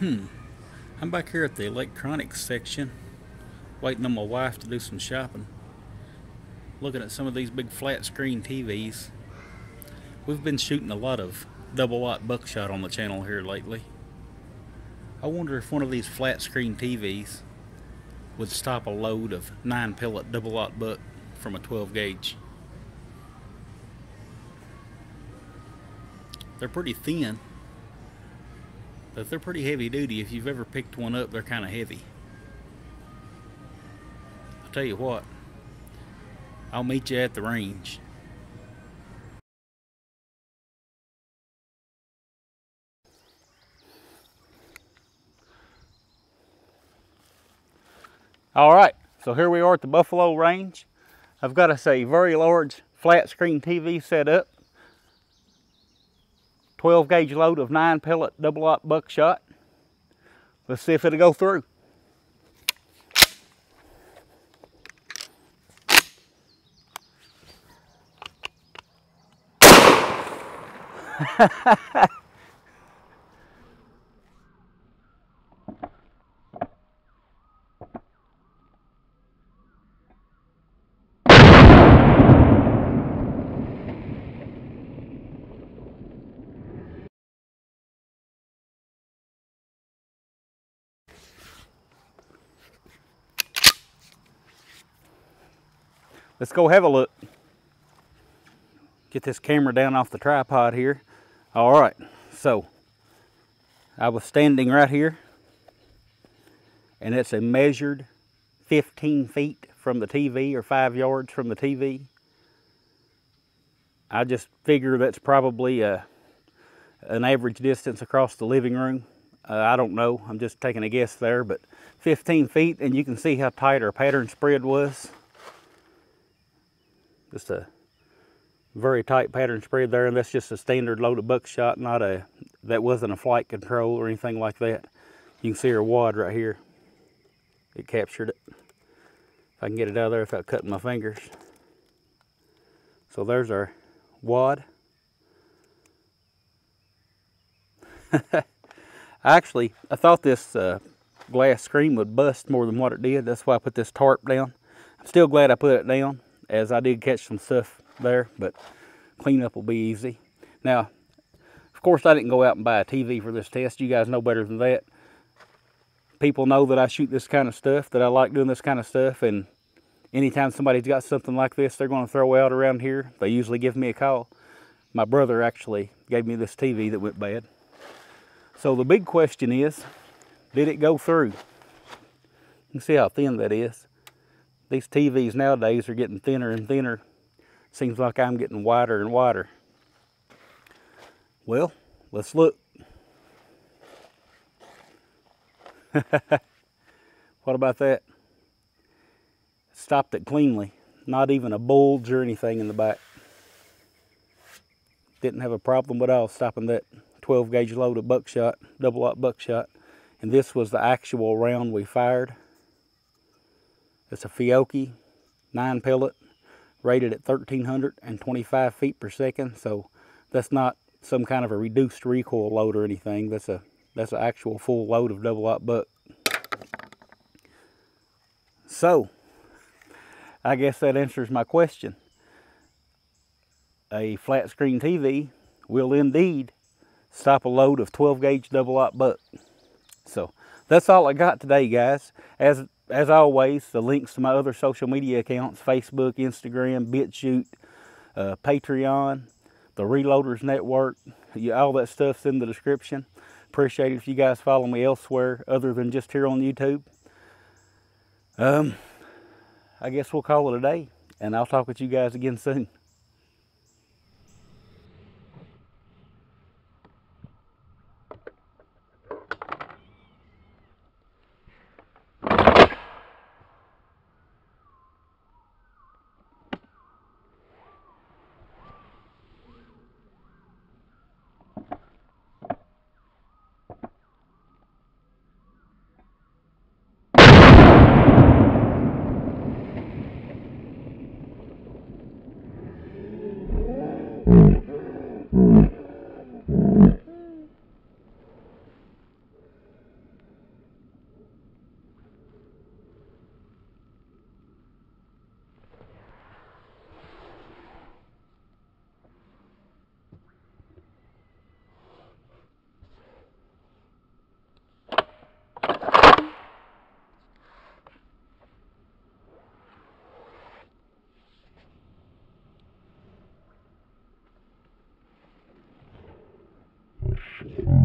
Hmm. I'm back here at the electronics section, waiting on my wife to do some shopping. Looking at some of these big flat screen TVs. We've been shooting a lot of double aught buckshot on the channel here lately. I wonder if one of these flat screen TVs would stop a load of 9 pellet double aught buck from a 12 gauge. They're pretty thin but they're pretty heavy duty. If you've ever picked one up, they're kind of heavy. I'll tell you what, I'll meet you at the range. All right, so here we are at the Buffalo Range. I've got us a very large flat screen TV set up 12 gauge load of 9 pellet double aught buckshot. Let's see if it'll go through. Let's go have a look. Get this camera down off the tripod here. All right, so I was standing right here and it's a measured 15 feet from the TV or five yards from the TV. I just figure that's probably a, an average distance across the living room. Uh, I don't know, I'm just taking a guess there, but 15 feet and you can see how tight our pattern spread was. Just a very tight pattern spread there, and that's just a standard load of buckshot, not a, that wasn't a Flite Control or anything like that. You can see our wad right here. It captured it. If I can get it out of there without cutting my fingers. So there's our wad. Actually, I thought this uh, glass screen would bust more than what it did. That's why I put this tarp down. I'm still glad I put it down as I did catch some stuff there, but cleanup will be easy. Now, of course, I didn't go out and buy a TV for this test. You guys know better than that. People know that I shoot this kind of stuff, that I like doing this kind of stuff, and anytime somebody's got something like this they're going to throw out around here, they usually give me a call. My brother actually gave me this TV that went bad. So the big question is, did it go through? You can see how thin that is these TVs nowadays are getting thinner and thinner. Seems like I'm getting wider and wider. Well, let's look. what about that? Stopped it cleanly. Not even a bulge or anything in the back. Didn't have a problem at all stopping that 12 gauge load of buckshot, double aught buckshot. And this was the actual round we fired. It's a Fiocchi 9 pellet rated at 1325 feet per second. So that's not some kind of a reduced recoil load or anything. That's a that's an actual full load of double aught buck. So I guess that answers my question. A flat screen TV will indeed stop a load of 12 gauge double aught buck. So that's all I got today, guys. As as always, the links to my other social media accounts, Facebook, Instagram, BitChute, uh, Patreon, the Reloaders Network, all that stuff's in the description. Appreciate it if you guys follow me elsewhere other than just here on YouTube. Um, I guess we'll call it a day, and I'll talk with you guys again soon. Mm-hmm.